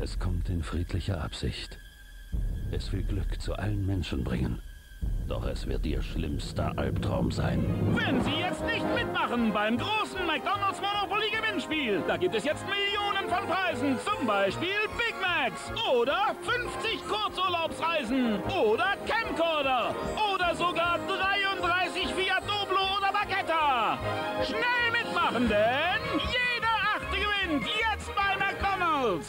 Es kommt in friedlicher Absicht. Es will Glück zu allen Menschen bringen. Doch es wird Ihr schlimmster Albtraum sein. Wenn Sie jetzt nicht mitmachen beim großen McDonalds Monopoly Gewinnspiel, da gibt es jetzt Millionen von Preisen. Zum Beispiel Big Macs oder 50 Kurzurlaubsreisen oder Camcorder oder sogar 33 Fiat Doblo oder Baguetta. Schnell mitmachen, denn jeder Achte gewinnt jetzt bei McDonalds.